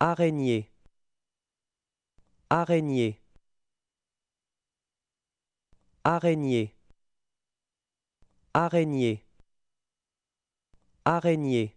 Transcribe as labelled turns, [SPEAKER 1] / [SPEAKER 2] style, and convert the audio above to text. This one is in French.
[SPEAKER 1] Araignée. Araignée. Araignée. Araignée. Araignée.